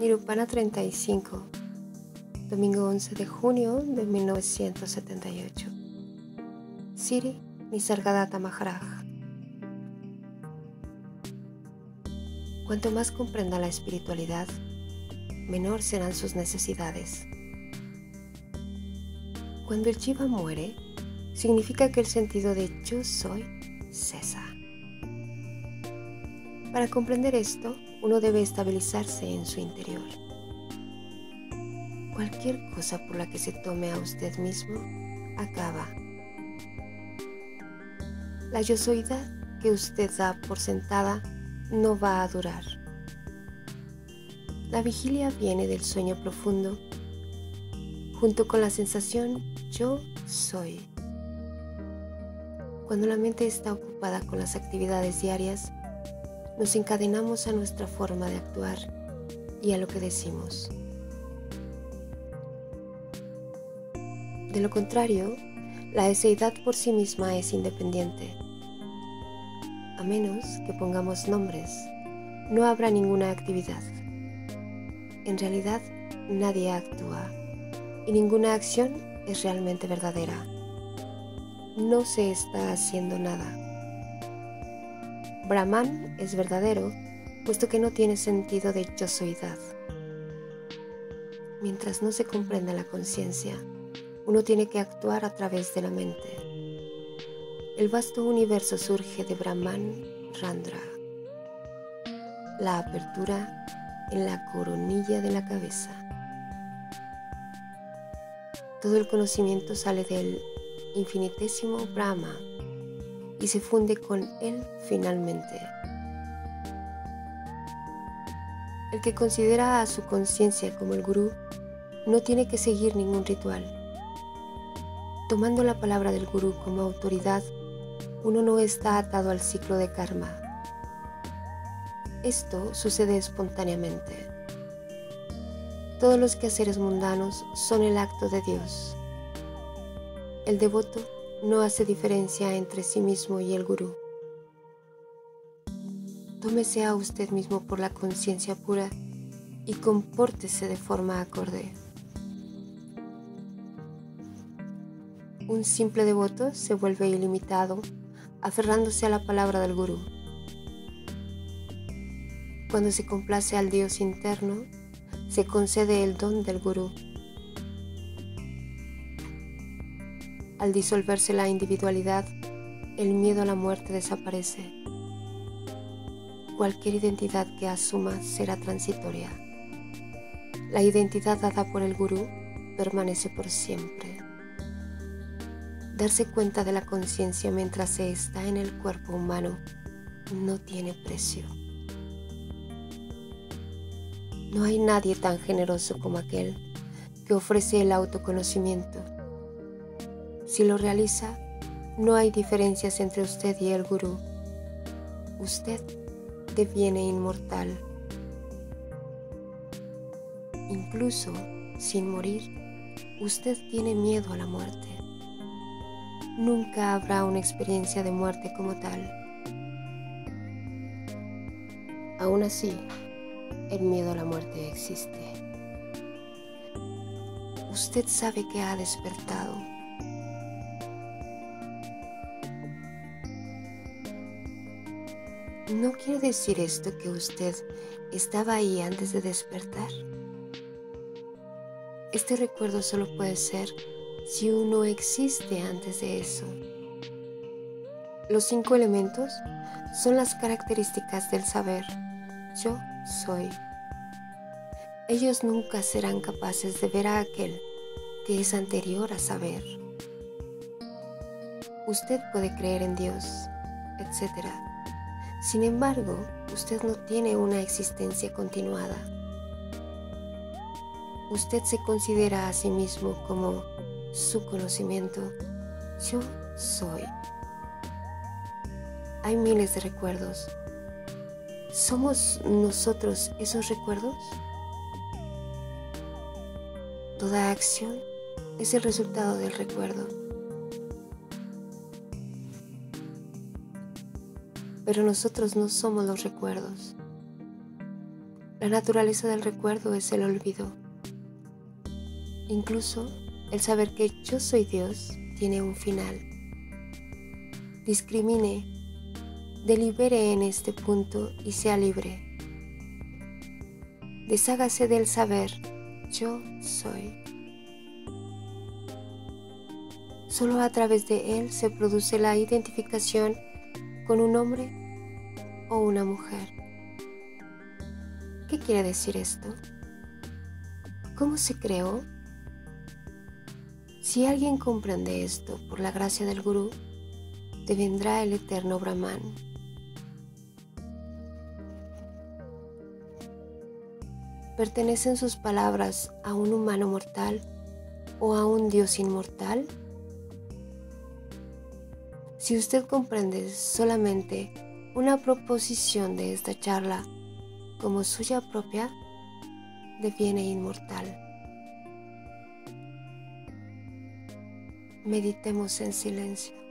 Nirupana 35, domingo 11 de junio de 1978. Siri Nisargadatta Maharaj. Cuanto más comprenda la espiritualidad, menor serán sus necesidades. Cuando el Jiva muere, significa que el sentido de yo soy cesa. Para comprender esto, uno debe estabilizarse en su interior. Cualquier cosa por la que se tome a usted mismo acaba. La yosoidad que usted da por sentada no va a durar. La vigilia viene del sueño profundo junto con la sensación yo soy. Cuando la mente está ocupada con las actividades diarias, nos encadenamos a nuestra forma de actuar y a lo que decimos. De lo contrario, la eseidad por sí misma es independiente. A menos que pongamos nombres, no habrá ninguna actividad. En realidad, nadie actúa y ninguna acción es realmente verdadera. No se está haciendo nada. Brahman es verdadero, puesto que no tiene sentido de yo soydad. Mientras no se comprenda la conciencia, uno tiene que actuar a través de la mente. El vasto universo surge de Brahman Randra, la apertura en la coronilla de la cabeza. Todo el conocimiento sale del infinitésimo Brahma y se funde con Él finalmente. El que considera a su conciencia como el gurú no tiene que seguir ningún ritual. Tomando la palabra del gurú como autoridad, uno no está atado al ciclo de karma. Esto sucede espontáneamente. Todos los quehaceres mundanos son el acto de Dios. El devoto no hace diferencia entre sí mismo y el gurú. Tómese a usted mismo por la conciencia pura y compórtese de forma acorde. Un simple devoto se vuelve ilimitado aferrándose a la palabra del gurú. Cuando se complace al Dios interno, se concede el don del gurú. Al disolverse la individualidad, el miedo a la muerte desaparece. Cualquier identidad que asuma será transitoria. La identidad dada por el gurú permanece por siempre. Darse cuenta de la conciencia mientras se está en el cuerpo humano no tiene precio. No hay nadie tan generoso como aquel que ofrece el autoconocimiento si lo realiza, no hay diferencias entre usted y el gurú. Usted deviene inmortal. Incluso sin morir, usted tiene miedo a la muerte. Nunca habrá una experiencia de muerte como tal. Aún así, el miedo a la muerte existe. Usted sabe que ha despertado ¿No quiere decir esto que usted estaba ahí antes de despertar? Este recuerdo solo puede ser si uno existe antes de eso. Los cinco elementos son las características del saber. Yo soy. Ellos nunca serán capaces de ver a aquel que es anterior a saber. Usted puede creer en Dios, etcétera sin embargo, usted no tiene una existencia continuada. Usted se considera a sí mismo como su conocimiento. Yo soy. Hay miles de recuerdos. ¿Somos nosotros esos recuerdos? Toda acción es el resultado del recuerdo. Pero nosotros no somos los recuerdos. La naturaleza del recuerdo es el olvido. Incluso el saber que yo soy Dios tiene un final. Discrimine, delibere en este punto y sea libre. Deshágase del saber, yo soy. Solo a través de él se produce la identificación con un hombre o una mujer. ¿Qué quiere decir esto? ¿Cómo se creó? Si alguien comprende esto por la gracia del Gurú, vendrá el eterno Brahman. ¿Pertenecen sus palabras a un humano mortal o a un Dios inmortal? Si usted comprende solamente una proposición de esta charla como suya propia, deviene inmortal. Meditemos en silencio.